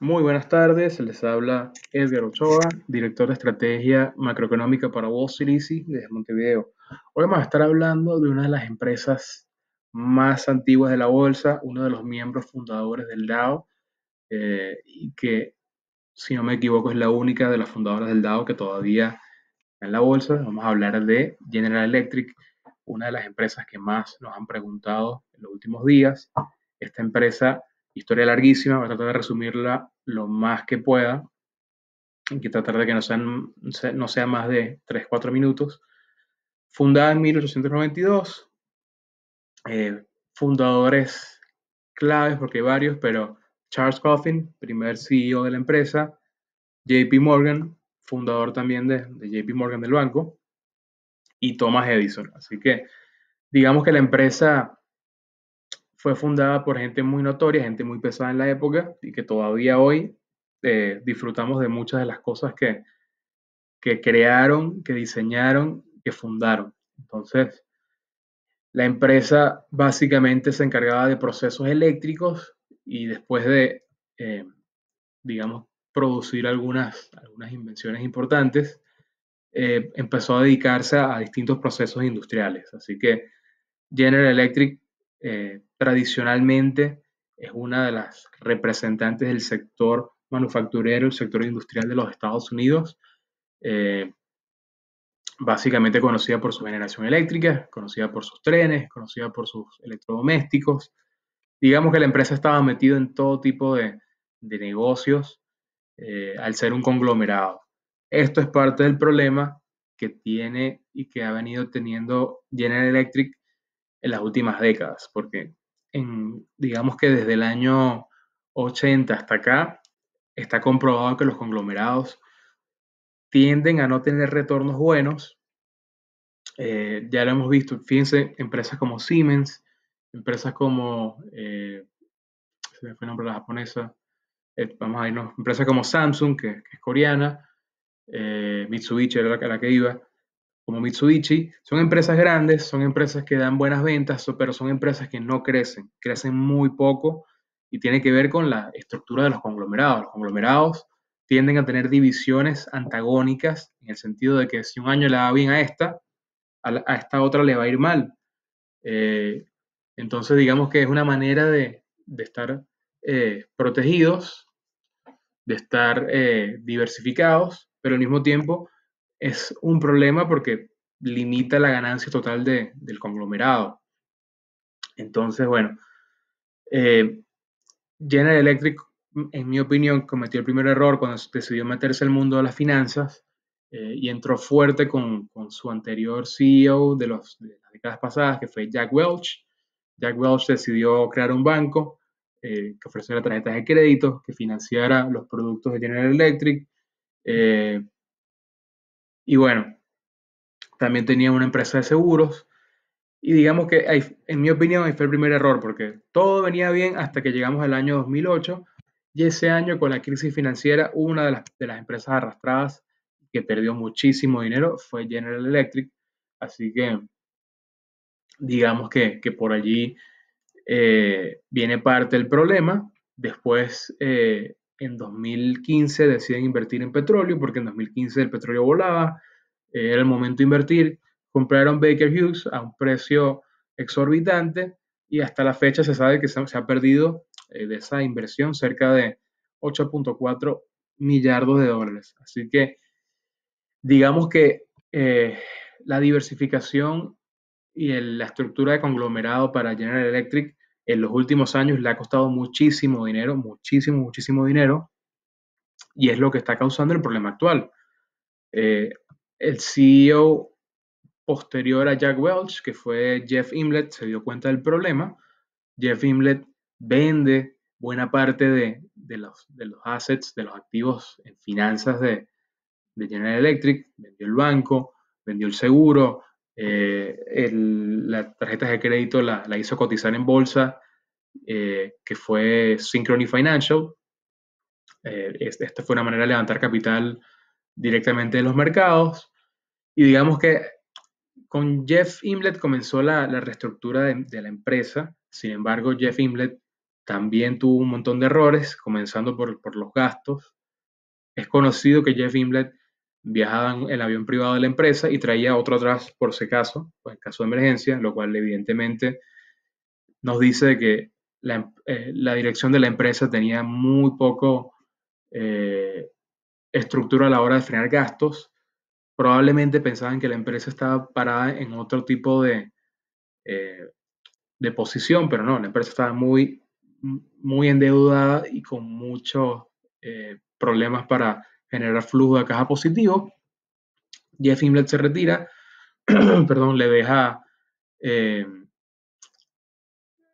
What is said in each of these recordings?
Muy buenas tardes, les habla Edgar Ochoa, director de estrategia macroeconómica para Wall Street desde Montevideo. Hoy vamos a estar hablando de una de las empresas más antiguas de la bolsa, uno de los miembros fundadores del DAO, eh, y que, si no me equivoco, es la única de las fundadoras del DAO que todavía está en la bolsa. Vamos a hablar de General Electric, una de las empresas que más nos han preguntado en los últimos días. Esta empresa historia larguísima, voy a tratar de resumirla lo más que pueda, y que tratar de que no sean, no sea más de 3-4 minutos. Fundada en 1892, eh, fundadores claves, porque hay varios, pero Charles Coffin, primer CEO de la empresa, JP Morgan, fundador también de JP Morgan del banco, y Thomas Edison. Así que digamos que la empresa fue fundada por gente muy notoria, gente muy pesada en la época y que todavía hoy eh, disfrutamos de muchas de las cosas que, que crearon, que diseñaron, que fundaron. Entonces, la empresa básicamente se encargaba de procesos eléctricos y después de, eh, digamos, producir algunas, algunas invenciones importantes, eh, empezó a dedicarse a, a, distintos procesos industriales. Así que General Electric eh, tradicionalmente es una de las representantes del sector manufacturero, el sector industrial de los Estados Unidos, eh, básicamente conocida por su generación eléctrica, conocida por sus trenes, conocida por sus electrodomésticos. Digamos que la empresa estaba metida en todo tipo de, negocios eh, al ser un conglomerado. Esto es parte del problema que tiene y que ha venido teniendo General Electric en las últimas décadas, porque en, digamos que desde el año 80 hasta acá está comprobado que los conglomerados tienden a no tener retornos buenos. Eh, ya lo hemos visto, fíjense, empresas como Siemens, empresas como, eh, se me fue el nombre de la japonesa, eh, vamos a irnos, empresas como Samsung, que, es coreana, Mitsubishi era la, la que iba, como Mitsubishi, son empresas grandes, son empresas que dan buenas ventas, pero son empresas que no crecen, crecen muy poco y tiene que ver con la estructura de los conglomerados. Los conglomerados tienden a tener divisiones antagónicas en el sentido de que si un año le va bien a esta, a, esta otra le va a ir mal. Eh, entonces, digamos que es una manera de, estar eh, protegidos, de estar eh, diversificados, pero al mismo tiempo es un problema porque limita la ganancia total del conglomerado. Entonces, bueno, eh, General Electric, en mi opinión, cometió el primer error cuando decidió meterse al mundo de las finanzas eh, y entró fuerte con, su anterior CEO de, los, de, las décadas pasadas, que fue Jack Welch. Jack Welch decidió crear un banco eh, que ofreciera tarjetas de crédito, que financiara los productos de General Electric. Y bueno, también tenía una empresa de seguros. Y digamos que, en mi opinión, ahí fue el primer error, porque todo venía bien hasta que llegamos al año 2008. Y ese año, con la crisis financiera, una de las, de las empresas arrastradas que perdió muchísimo dinero fue General Electric. Así que, digamos que, que por allí eh, viene parte del problema. Después, eh, en 2015 deciden invertir en petróleo porque en 2015 el petróleo volaba, eh, era el momento de invertir, compraron Baker Hughes a un precio exorbitante y hasta la fecha se sabe que se, ha perdido eh, de esa inversión cerca de 8.4 millardos de dólares. Así que digamos que eh, la diversificación y la estructura de conglomerado para General Electric en los últimos años le ha costado muchísimo dinero, muchísimo, muchísimo dinero, y es lo que está causando el problema actual. Eh, el CEO posterior a Jack Welch, que fue Jeff Imlet, se dio cuenta del problema. Jeff Imlet vende buena parte de, los, de los, assets, de los activos en finanzas de, General Electric, vendió el banco, vendió el seguro, eh, la tarjeta de crédito la, hizo cotizar en bolsa, eh, que fue Synchrony Financial. Eh, esta fue una manera de levantar capital directamente de los mercados. Y digamos que con Jeff Imlet comenzó la, reestructura de, la empresa. Sin embargo, Jeff Imlet también tuvo un montón de errores, comenzando por, por los gastos. Es conocido que Jeff Imlet viajaba en el avión privado de la empresa y traía otro atrás por si acaso, pues en caso de emergencia, lo cual evidentemente nos dice que la, eh, dirección de la empresa tenía muy poco eh, estructura a la hora de frenar gastos. Probablemente pensaban que la empresa estaba parada en otro tipo de, eh, de posición, pero no, la empresa estaba muy, muy endeudada y con muchos problemas para generar flujo de caja positivo. Jeff Imlet se retira, perdón, le deja, eh,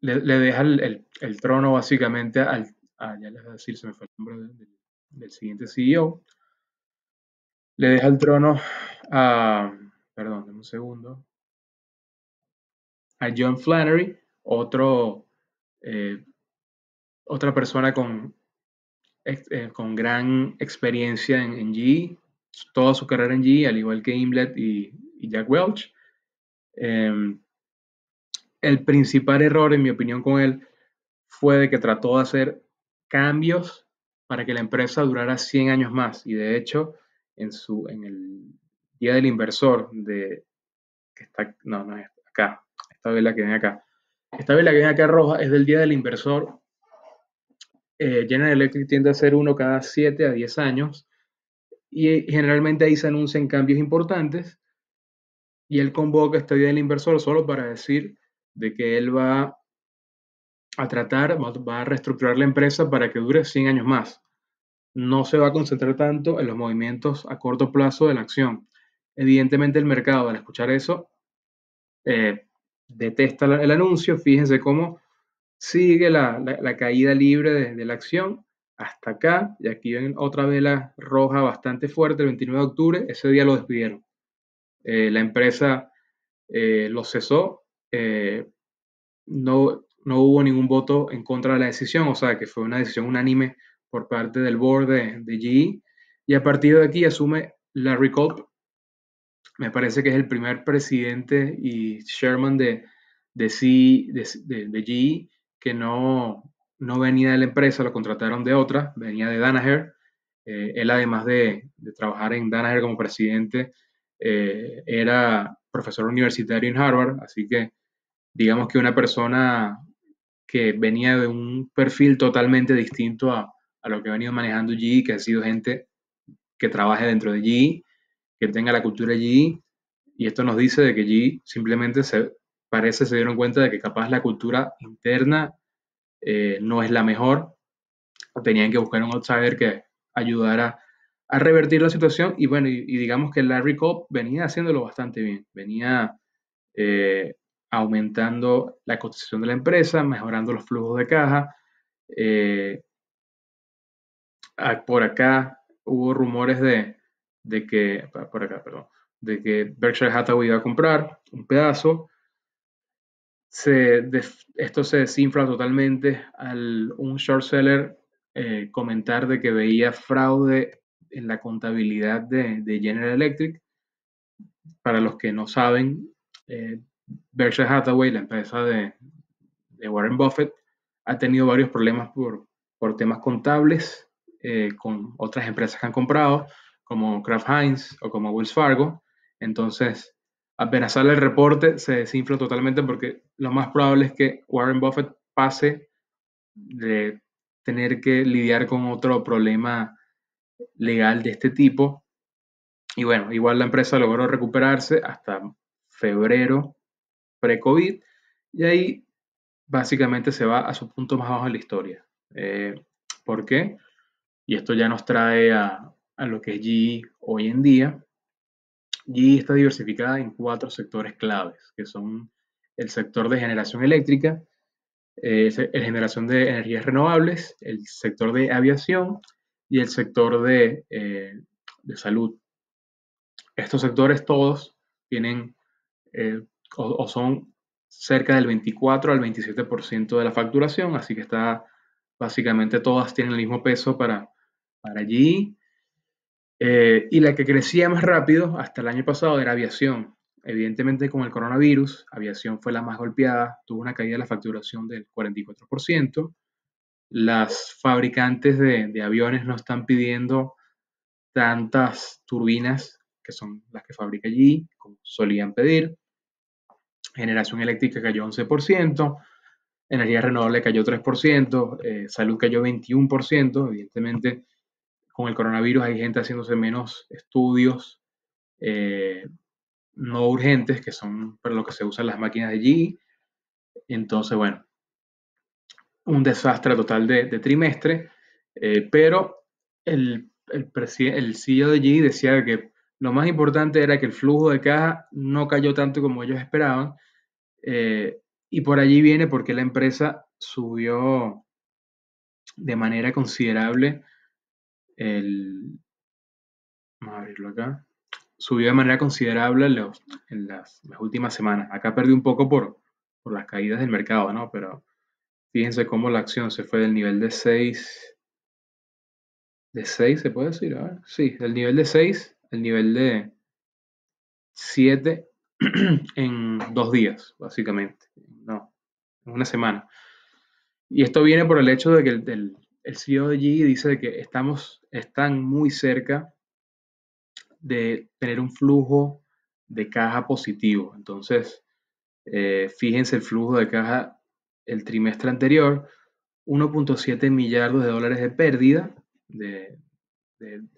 le, deja el, trono básicamente al, ya les voy a decir, se me fue el nombre del, siguiente CEO, le deja el trono a, perdón, un segundo, a John Flannery, otro, eh, otra persona con eh, con gran experiencia en, en, GE, toda su carrera en GE, al igual que Imlet y, Jack Welch. Em, el principal error, en mi opinión, con él fue de que trató de hacer cambios para que la empresa durara 100 años más. Y de hecho, en, su, en el Día del Inversor, de, que está, no, no es acá, esta vela que viene acá. Esta vela que viene acá roja es del Día del Inversor eh, General Electric tiende a ser uno cada 7 a 10 años y generalmente ahí se anuncian cambios importantes y él convoca este día del inversor solo para decir de que él va a tratar, va a reestructurar la empresa para que dure 100 años más. No se va a concentrar tanto en los movimientos a corto plazo de la acción. Evidentemente el mercado al escuchar eso eh, detesta el anuncio. Fíjense cómo sigue la, caída libre de, la acción hasta acá, y aquí ven otra vela roja bastante fuerte el 29 de octubre, ese día lo despidieron. Eh, la empresa eh, lo cesó, eh, no, no hubo ningún voto en contra de la decisión, o sea que fue una decisión unánime por parte del board de, de GE, y a partir de aquí asume Larry Culp, me parece que es el primer presidente y chairman de, de, de, de GE que no, no venía de la empresa, lo contrataron de otra, venía de Danaher. Eh, él, además de, trabajar en Danaher como presidente, eh, era profesor universitario en Harvard, así que digamos que una persona que venía de un perfil totalmente distinto a, a lo que ha venido manejando GE, que ha sido gente que trabaje dentro de GE, que tenga la cultura GE, y esto nos dice de que GE simplemente se, parece se dieron cuenta de que capaz la cultura interna eh, no es la mejor. Tenían que buscar un outsider que ayudara a revertir la situación y bueno, y, digamos que Larry Cobb venía haciéndolo bastante bien, venía eh, aumentando la cotización de la empresa, mejorando los flujos de caja. Eh, por acá hubo rumores de, de que, por acá, perdón, de que Berkshire Hathaway iba a comprar un pedazo esto se desinfla totalmente al un short seller eh, comentar de que veía fraude en la contabilidad de, General Electric. Para los que no saben, eh, Berkshire Hathaway, la empresa de, Warren Buffett, ha tenido varios problemas por, por temas contables eh, con otras empresas que han comprado, como Kraft Heinz o como Wells Fargo. Entonces, apenas sale el reporte, se desinfla totalmente porque lo más probable es que Warren Buffett pase de tener que lidiar con otro problema legal de este tipo. Y bueno, igual la empresa logró recuperarse hasta febrero pre-COVID y ahí básicamente se va a su punto más bajo en la historia. Eh, ¿Por qué? Y esto ya nos trae a, a lo que es GE hoy en día. GE está diversificada en cuatro sectores claves, que son el sector de generación eléctrica, eh, la generación de energías renovables, el sector de aviación y el sector de, eh, salud. Estos sectores todos tienen eh, o, son cerca del 24 al 27% de la facturación, así que está básicamente todas tienen el mismo peso para, para allí. Y la que crecía más rápido hasta el año pasado era aviación, Evidentemente con el coronavirus, aviación fue la más golpeada, tuvo una caída de la facturación del 44%. las fabricantes de, aviones no están pidiendo tantas turbinas que son las que fabrica allí, como solían pedir. Generación eléctrica cayó 11%, energía renovable cayó 3%, eh, salud cayó 21%. Evidentemente, con el coronavirus hay gente haciéndose menos estudios eh, no urgentes, que son para lo que se usan las máquinas de allí. Entonces, bueno, un desastre total de, trimestre, eh, pero el, el, el CEO de G decía que lo más importante era que el flujo de caja no cayó tanto como ellos esperaban, eh, y por allí viene porque la empresa subió de manera considerable el... Vamos a abrirlo acá. Subió de manera considerable en las, últimas semanas. Acá perdí un poco por, las caídas del mercado, ¿no? Pero Fíjense cómo la acción se fue del nivel de 6. ¿De 6 se puede decir? Ver. Sí, del nivel de 6 al nivel de 7 en dos días, básicamente. No, en una semana. Y esto viene por el hecho de que el, CEO de G dice que estamos, están muy cerca de tener un flujo de caja positivo. Entonces, eh, fíjense el flujo de caja el trimestre anterior 1.7 millardos de dólares de pérdida de,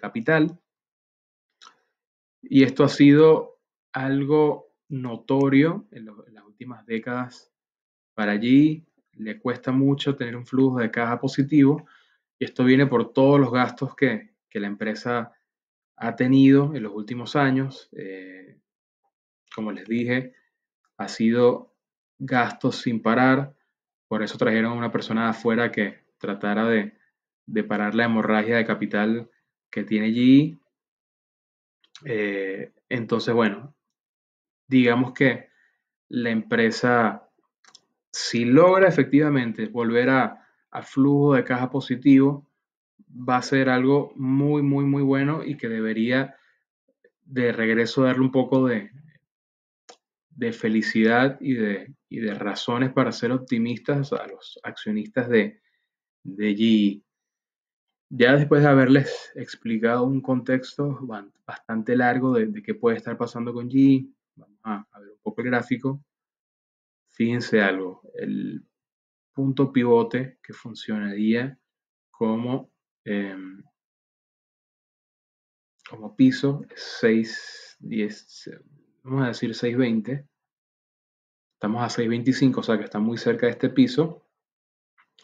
capital. Y esto ha sido algo notorio en, las últimas décadas para allí. Le cuesta mucho tener un flujo de caja positivo y esto viene por todos los gastos que, la empresa ha tenido en los últimos años. Eh, como les dije, ha sido gastos sin parar. Por eso trajeron a una persona de afuera que tratara de, parar la hemorragia de capital que tiene allí. Eh, entonces, bueno, digamos que la empresa, si logra efectivamente volver a, flujo de caja positivo, va a ser algo muy, muy, muy bueno y que debería de regreso darle un poco de, de felicidad y de, de, razones para ser optimistas a los accionistas de, de GE. Ya después de haberles explicado un contexto bastante largo de, qué puede estar pasando con GE, vamos a, ver un poco el gráfico. Fíjense algo, el punto pivote que funcionaría como, em, como piso 6, 10, vamos a decir 620. Estamos a 625, o sea que está muy cerca de este piso.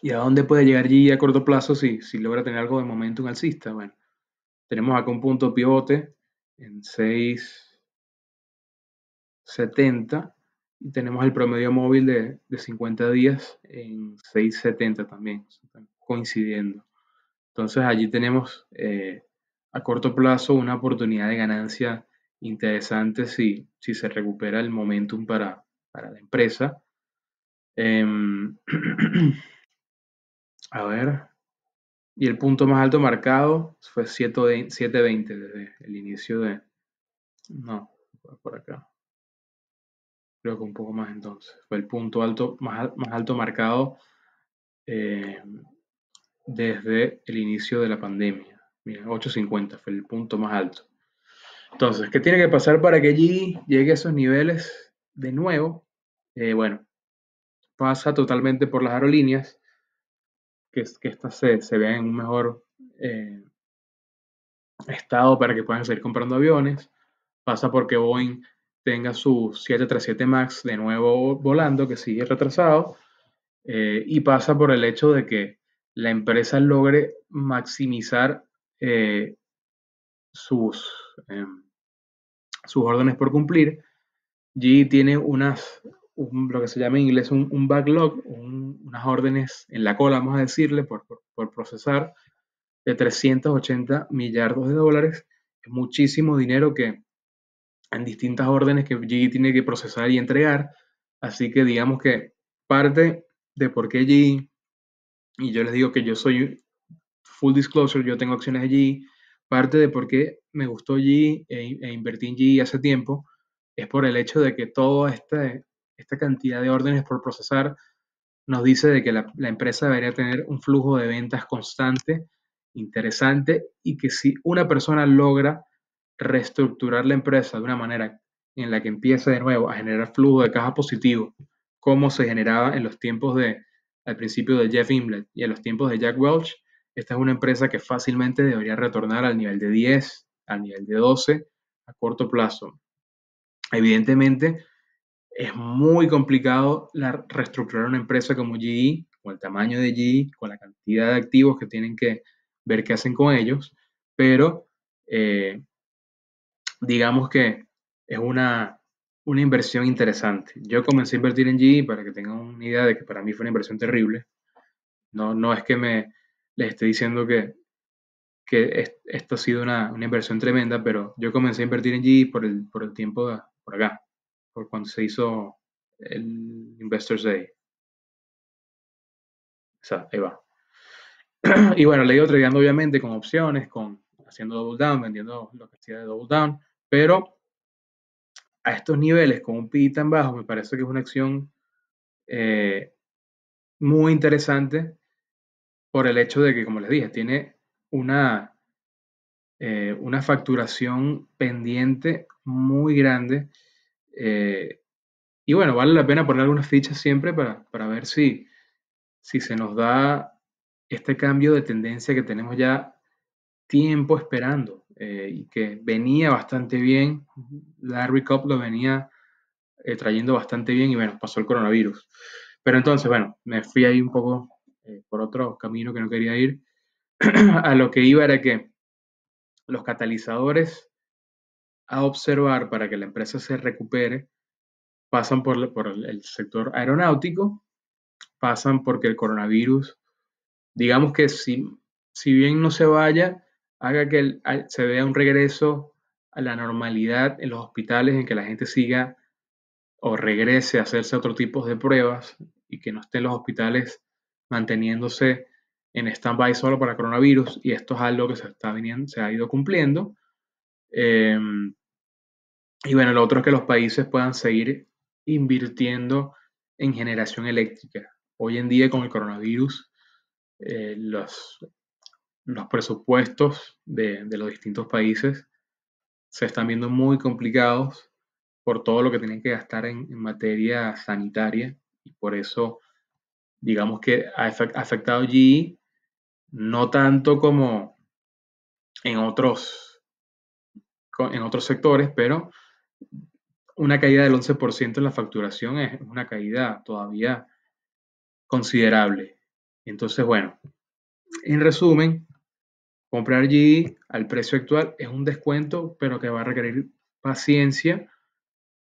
¿Y a dónde puede llegar allí a corto plazo si, si logra tener algo de momento en alcista? Bueno, tenemos acá un punto pivote en 670 y tenemos el promedio móvil de, 50 días en 670 también, están coincidiendo. Entonces allí tenemos eh, a corto plazo una oportunidad de ganancia interesante si, si se recupera el momentum para, la empresa. Em, a ver. Y el punto más alto marcado fue 720 desde el inicio de... No, por acá. Creo que un poco más entonces. Fue el punto alto, más, más alto marcado em, desde el inicio de la pandemia. Mira, 850 fue el punto más alto. Entonces, ¿qué tiene que pasar para que allí llegue a esos niveles de nuevo? Eh, bueno, pasa totalmente por las aerolíneas, que, que estas se, se, vean en un mejor eh, estado para que puedan seguir comprando aviones. Pasa porque Boeing tenga su 737 MAX de nuevo volando, que sigue retrasado. Eh, y pasa por el hecho de que la empresa logre maximizar sus em, sus órdenes por cumplir. G tiene unas, lo que se llama en inglés un, backlog, unas órdenes en la cola, vamos a decirle, por, procesar, de 380 millardos de dólares. Es muchísimo dinero que en distintas órdenes que G tiene que procesar y entregar. Así que digamos que parte de por qué G, y yo les digo que yo soy full disclosure, yo tengo acciones allí, parte de por qué me gustó G e, e, invertí en G hace tiempo es por el hecho de que toda esta, esta cantidad de órdenes por procesar nos dice de que la, empresa debería tener un flujo de ventas constante, interesante, y que si una persona logra reestructurar la empresa de una manera en la que empiece de nuevo a generar flujo de caja positivo, como se generaba en los tiempos de, al principio de Jeff Imlet y en los tiempos de Jack Welch, esta es una empresa que fácilmente debería retornar al nivel de 10, al nivel de 12 a corto plazo. Evidentemente, es muy complicado la, reestructurar una empresa como GE, con el tamaño de GE, con la cantidad de activos que tienen que ver qué hacen con ellos, pero eh, digamos que es una, una inversión interesante. Yo comencé a invertir en GE para que tengan una idea de que para mí fue una inversión terrible. No, no es que me les esté diciendo que, que esto ha sido una, una, inversión tremenda, pero yo comencé a invertir en GE por el, por el tiempo de, por acá, por cuando se hizo el Investors Day. O sea, ahí va. y bueno, le he ido tradeando obviamente con opciones, con haciendo double down, vendiendo lo que hacía de double down, pero a estos niveles con un PI tan bajo me parece que es una acción eh, muy interesante por el hecho de que, como les dije, tiene una, eh, una facturación pendiente muy grande. Eh, y bueno, vale la pena poner algunas fichas siempre para, para ver si, si se nos da este cambio de tendencia que tenemos ya tiempo esperando eh, y que venía bastante bien. Larry Cup lo venía eh, trayendo bastante bien y bueno, pasó el coronavirus. Pero entonces, bueno, me fui ahí un poco eh, por otro camino que no quería ir. a lo que iba era que los catalizadores a observar para que la empresa se recupere pasan por, por el sector aeronáutico, pasan porque el coronavirus, digamos que si, si bien no se vaya, haga que se vea un regreso a la normalidad en los hospitales, en que la gente siga o regrese a hacerse otro tipo de pruebas y que no estén los hospitales manteniéndose en stand-by solo para coronavirus. Y esto es algo que se, está viniendo, se ha ido cumpliendo. Em, y bueno, lo otro es que los países puedan seguir invirtiendo en generación eléctrica. Hoy en día con el coronavirus, eh, los, los presupuestos de, los distintos países se están viendo muy complicados por todo lo que tienen que gastar en, materia sanitaria y por eso digamos que ha afectado GE no tanto como en otros, en otros sectores, pero una caída del 11% en la facturación es una caída todavía considerable. Entonces, bueno, en resumen, Comprar GE al precio actual es un descuento, pero que va a requerir paciencia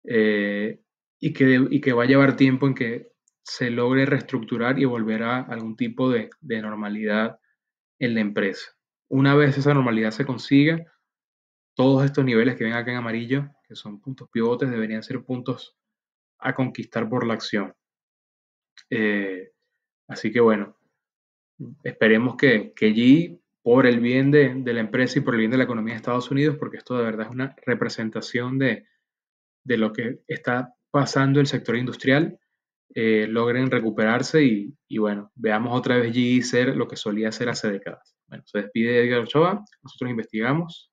eh, y, que, y, que, va a llevar tiempo en que se logre reestructurar y volver a algún tipo de, de normalidad en la empresa. Una vez esa normalidad se consiga, todos estos niveles que ven acá en amarillo, que son puntos pivotes, deberían ser puntos a conquistar por la acción. Eh, así que bueno, esperemos que, que por el bien de, la empresa y por el bien de la economía de Estados Unidos, porque esto de verdad es una representación de, lo que está pasando el sector industrial, eh, logren recuperarse y, bueno, veamos otra vez GE ser lo que solía ser hace décadas. Bueno, se despide Edgar Ochoa, nosotros investigamos